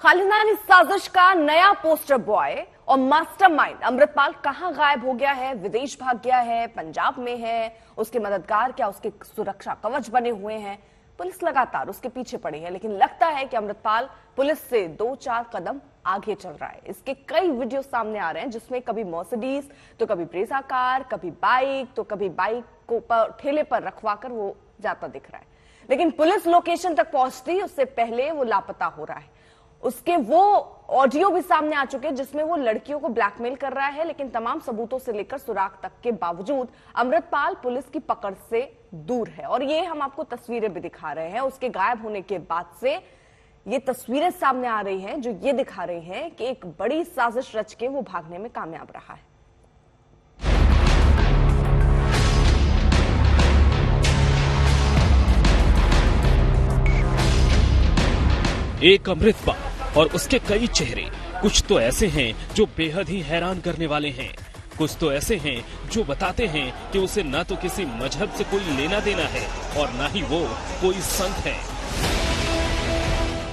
खालिस्तानी साजिश का नया पोस्टर बॉय और मास्टरमाइंड अमृतपाल कहाँ गायब हो गया है? विदेश भाग गया है, पंजाब में है, उसके मददगार क्या उसके सुरक्षा कवच बने हुए हैं? पुलिस लगातार उसके पीछे पड़ी है, लेकिन लगता है कि अमृतपाल पुलिस से दो चार कदम आगे चल रहा है। इसके कई वीडियो सामने आ रहे हैं, जिसमें कभी मर्सिडीज तो कभी ब्रेजा कार कभी बाइक तो कभी बाइक को पर, ठेले पर रखवाकर वो जाता दिख रहा है। लेकिन पुलिस लोकेशन तक पहुँचती, उससे पहले वो लापता हो रहा है। उसके वो ऑडियो भी सामने आ चुके हैं जिसमें वो लड़कियों को ब्लैकमेल कर रहा है, लेकिन तमाम सबूतों से लेकर सुराग तक के बावजूद अमृतपाल पुलिस की पकड़ से दूर है। और ये हम आपको तस्वीरें भी दिखा रहे हैं। उसके गायब होने के बाद से ये तस्वीरें सामने आ रही हैं, जो ये दिखा रही हैं कि एक बड़ी साजिश रच के वो भागने में कामयाब रहा है। एक अमृतपाल। और उसके कई चेहरे। कुछ तो ऐसे हैं जो बेहद ही हैरान करने वाले हैं। कुछ तो ऐसे हैं जो बताते हैं कि उसे ना तो किसी मज़हब से कोई लेना देना है और ना ही वो कोई संत है।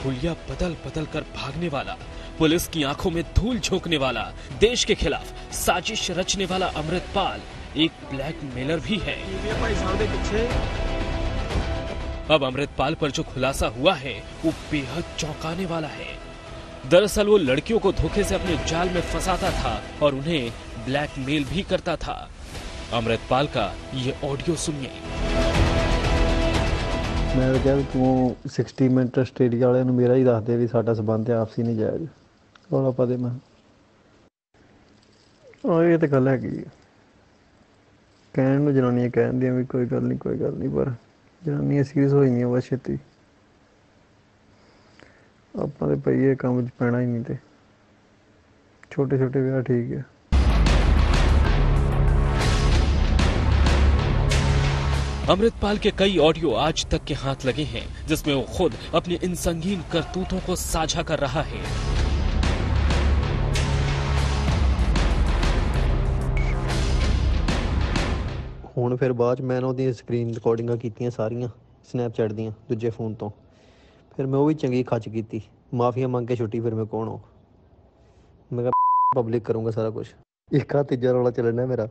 हुलिया बदल बदल कर भागने वाला, पुलिस की आँखों में धूल झोंकने वाला, देश के खिलाफ साजिश रचने वाला अमृतपाल एक ब्लैक मेलर भी है। अब अमृतपाल पर जो खुलासा हुआ है, वो बेहद चौंकाने वाला है। दरअसल वो लड़कियों को धोखे से अपने जाल में फंसाता था और उन्हें ब्लैकमेल भी करता था अमृतपाल का ये ऑडियो सुनिए ਮੈਂ ਤਾਂ ਕਿਹਾ ਵੀ ਤੂੰ 60 ਮਿੰਟ ਆਸਟ੍ਰੇਲੀਆ ਵਾਲਿਆਂ ਨੂੰ ਮੇਰਾ ਹੀ ਦੱਸ ਦੇ ਵੀ ਸਾਡਾ ਸਬੰਧ ਹੈ ਆਪਸੀ ਨਹੀਂ ਜਾਇਜ਼ ਰੌਲਾ ਪਾ ਦੇ ਮੈਂ ਹਾਂ ਇਹ ਤਾਂ ਗੱਲ ਹੈਗੀ ਆ। ਕਹਿਣ ਨੂੰ ਜਨਾਨੀਆਂ ਕਹਿੰਦੀਆਂ ਵੀ ਕੋਈ ਗੱਲ ਨਹੀਂ ਕੋਈ ਗੱਲ ਨਹੀਂ ਪਰ ਜਨਾਨੀਆਂ ਸੀਰੀਅਸ ਹੋ ਜਾਂਦੀਆਂ ਬਸ ਛੇਤੀ ਆਪਾਂ ਤੇ ਪਈ ਇਹ ਕੰਮ 'ਚ ਪੈਣਾ ਹੀ ਨਹੀਂ ਤੇ ਛੋਟੇ ਛੋਟੇ ਵਿਆਹ ਠੀਕ ਹੈ अमृतपाल के कई ऑडियो आज तक के हाथ लगे हैं जिसमें वो खुद अपनी इन संगीन करतूतों को साझा कर रहा है ਹੁਣ ਫਿਰ ਬਾਅਦ 'ਚ ਮੈਂ ਨਾ ਉਹਦੀ ਸਕਰੀਨ ਰਿਕਾਰਡਿੰਗਾਂ ਕੀਤੀਆਂ ਸਾਰੀਆਂ ਸਨੈਪਚੈਟ ਦੀਆਂ ਦੂਜੇ ਫੋਨ ਤੋਂ ਫਿਰ ਮੈਂ ਉਹ ਵੀ ਚੰਗੀ ਖੱਚ ਕੀਤੀ। ਮਾਫੀਆ ਮੰਗ ਕੇ ਛੁੱਟੀ, ਫਿਰ ਮੈਂ ਕੌਣ ਹੋ ਮੈਂ ਕਿਹਾ ਪਬਲਿਕ ਕਰੂੰਗਾ ਸਾਰਾ ਕੁਝ ਇੱਕ ਆ ਤੀਜਾ ਰੌਲਾ ਚੱਲਣਾ ਮੇਰਾ।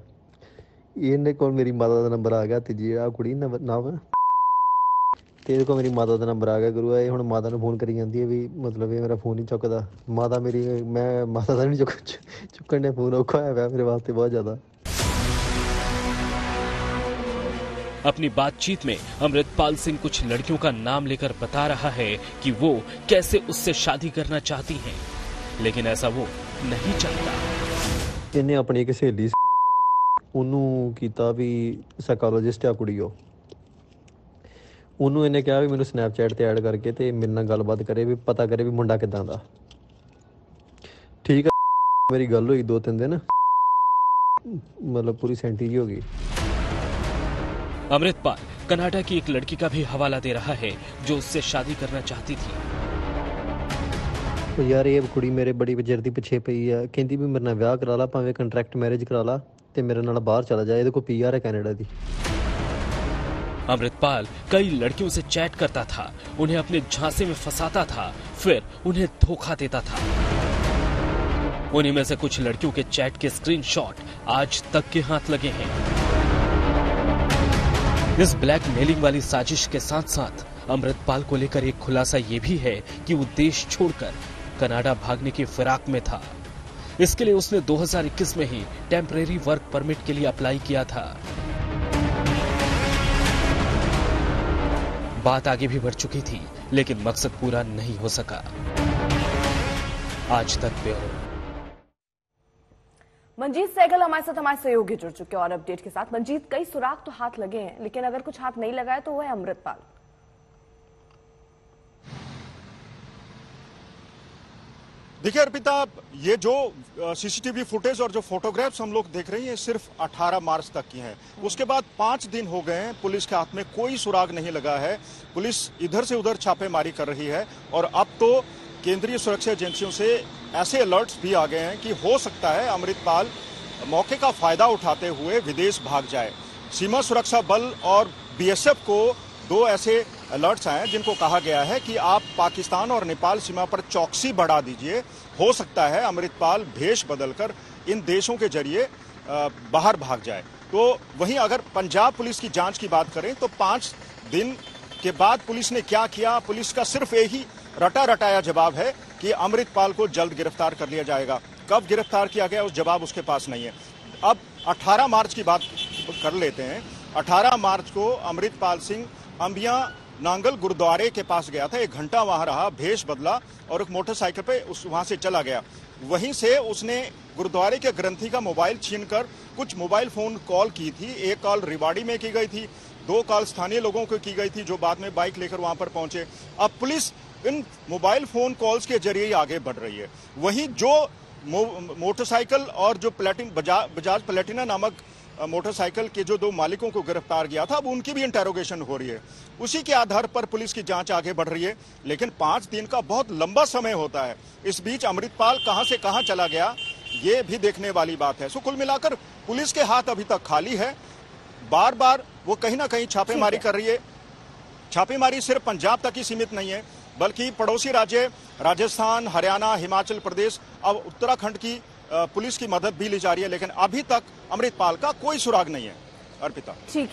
ਇਹਨੇ ਕੋਲ ਮੇਰੀ ਮਾਤਾ ਦਾ ਨੰਬਰ ਆ ਗਿਆ, ਤੀਜੀ ਆ ਕੁੜੀ ਨਾ ਨਵ ਤੇ ਇਹਦੇ ਕੋਲ ਮੇਰੀ ਮਾਤਾ ਦਾ ਨੰਬਰ ਆ ਗਿਆ ਗੁਰੂ ਇਹ ਹੁਣ ਮਾਤਾ ਨੂੰ ਫੋਨ ਕਰੀ ਜਾਂਦੀ ਹੈ ਵੀ ਮਤਲਬ ਇਹ ਮੇਰਾ ਫੋਨ ਨਹੀਂ ਚੁੱਕਦਾ। ਮਾਤਾ ਮੇਰੀ, ਮੈਂ ਮਾਤਾ ਦਾ ਨਹੀਂ ਚੁੱਕ, ਚੁੱਕਣ ਦੇ ਫੋਨ ਔਖਾ ਹੋਇਆ ਪਿਆ ਮੇਰੇ ਵਾਸਤੇ ਬਹੁਤ ਜ਼ਿਆਦਾ। अपनी बातचीत में अमृतपाल सिंह कुछ लड़कियों का नाम लेकर बता रहा है कि वो कैसे उससे शादी करना चाहती हैं लेकिन ऐसा वो नहीं चाहता ਇਹਨੇ ਆਪਣੀ ਇੱਕ ਸਹੇਲੀ ਸੀ, ਉਹਨੂੰ ਕੀਤਾ ਵੀ ਸਾਈਕੋਲੋਜਿਸਟ ਆ ਕੁੜੀ ਉਹ ਉਹਨੂੰ ਇਹਨੇ ਕਿਹਾ ਵੀ ਮੈਨੂੰ ਸਨੈਪਚੈਟ ਤੇ ਐਡ ਕਰਕੇ ਤੇ ਮੇਰੇ ਨਾਲ ਗੱਲਬਾਤ ਕਰੇ ਵੀ ਪਤਾ ਕਰੇ ਵੀ ਮੁੰਡਾ ਕਿਦਾਂ ਦਾ ਠੀਕ ਹੈ ਮੇਰੀ ਗੱਲ ਹੋਈ ਦੋ ਤਿੰਨ ਦਿਨ ਮਤਲਬ ਪੂਰੀ ਸੈਂਟੀ ਜੀ ਹੋ ਗਈ अमृतपाल कनाडा की एक लड़की का भी हवाला दे रहा है जो उससे शादी करना चाहती थी ਉਹ ਯਾਰ ਇਹ ਕੁੜੀ ਮੇਰੇ ਬੜੀ ਵਜਰ ਦੀ ਪਿੱਛੇ ਪਈ ਆ ਕਹਿੰਦੀ ਵੀ ਮੇਰੇ ਨਾਲ ਵਿਆਹ ਕਰਾ ਲਾ ਭਾਵੇਂ ਕੰਟਰੈਕਟ ਮੈਰਿਜ ਕਰਾ ਲਾ ਤੇ ਮੇਰੇ ਨਾਲ ਬਾਹਰ ਚਲਾ ਜਾ ਇਹਦੇ ਕੋਲ ਪੀਆਰ ਹੈ ਕੈਨੇਡਾ ਦੀ अमृतपाल कई लड़कियों से चैट करता था उन्हें अपने झांसे में फंसाता था फिर उन्हें धोखा देता था उन्हीं में से कुछ लड़कियों के चैट के स्क्रीनशॉट आज तक के हाथ लगे हैं इस ब्लैकमेलिंग वाली साजिश के साथ साथ अमृतपाल को लेकर एक खुलासा ये भी है कि वो देश छोड़कर कनाडा भागने की फिराक में था। इसके लिए उसने 2021 में ही टेम्परेरी वर्क परमिट के लिए अप्लाई किया था। बात आगे भी बढ़ चुकी थी, लेकिन मकसद पूरा नहीं हो सका। आज तक ब्यूरो। मंजीत सहगल हमारे साथ हमारे सहयोगी जुड़ चुके हैं और अपडेट के साथ। मंजीत, कई सुराग तो हाथ लगे हैं, लेकिन अगर कुछ हाथ नहीं लगाए तो वो है अमृतपाल। देखिए, अर्पिता, ये जो सीसीटीवी फुटेज और जो फोटोग्राफ्स हम लोग देख रहे हैं सिर्फ़ 18 मार्च तक की हैं। उसके बाद पाँच दिन हो गए हैं, पुलिस के हाथ में कोई सुराग नहीं लगा है। पुलिस इधर से उधर छापेमारी कर रही है और अब तो केंद्रीय सुरक्षा एजेंसियों से ऐसे अलर्ट्स भी आ गए हैं कि हो सकता है अमृतपाल मौके का फ़ायदा उठाते हुए विदेश भाग जाए। सीमा सुरक्षा बल और बीएसएफ को दो ऐसे अलर्ट्स आए हैं जिनको कहा गया है कि आप पाकिस्तान और नेपाल सीमा पर चौकसी बढ़ा दीजिए। हो सकता है अमृतपाल भेष बदलकर इन देशों के ज़रिए बाहर भाग जाए। तो वहीं अगर पंजाब पुलिस की जाँच की बात करें तो पाँच दिन के बाद पुलिस ने क्या किया? पुलिस का सिर्फ़ यही रटा रटाया जवाब है। कि अमृतपाल को जल्द गिरफ़्तार कर लिया जाएगा। कब गिरफ़्तार किया गया, उस जवाब उसके पास नहीं है। अब 18 मार्च की बात कर लेते हैं। 18 मार्च को अमृतपाल सिंह अंबिया नांगल गुरुद्वारे के पास गया था। एक घंटा वहाँ रहा, भेष बदला और एक मोटरसाइकिल पे उस वहाँ से चला गया। वहीं से उसने गुरुद्वारे के ग्रंथी का मोबाइल छीनकर कुछ मोबाइल फ़ोन कॉल की थी। एक कॉल रिवाड़ी में की गई थी, दो कॉल स्थानीय लोगों को की गई थी, जो बाद में बाइक लेकर वहाँ पर पहुँचे। अब पुलिस इन मोबाइल फ़ोन कॉल्स के ज़रिए ही आगे बढ़ रही है। वहीं जो मो, मोटरसाइकिल और जो प्लेटिन बजा, बजाज प्लेटिना नामक मोटरसाइकिल के जो दो मालिकों को गिरफ़्तार किया था अब उनकी भी इंटेरोगेशन हो रही है। उसी के आधार पर पुलिस की जाँच आगे बढ़ रही है लेकिन पाँच दिन का बहुत लंबा समय होता है। इस बीच अमृतपाल कहाँ से कहाँ चला गया ये भी देखने वाली बात है। सो कुल मिलाकर पुलिस के हाथ अभी तक खाली है। बार बार वो कहीं ना कहीं छापेमारी कर रही है। छापेमारी सिर्फ़ पंजाब तक ही सीमित नहीं है। बल्कि पड़ोसी राज्य, राजस्थान, हरियाणा, हिमाचल प्रदेश, अब उत्तराखंड की पुलिस की मदद भी ली जा रही है, लेकिन अभी तक अमृतपाल का कोई सुराग नहीं है। अर्पिता। ठीक है।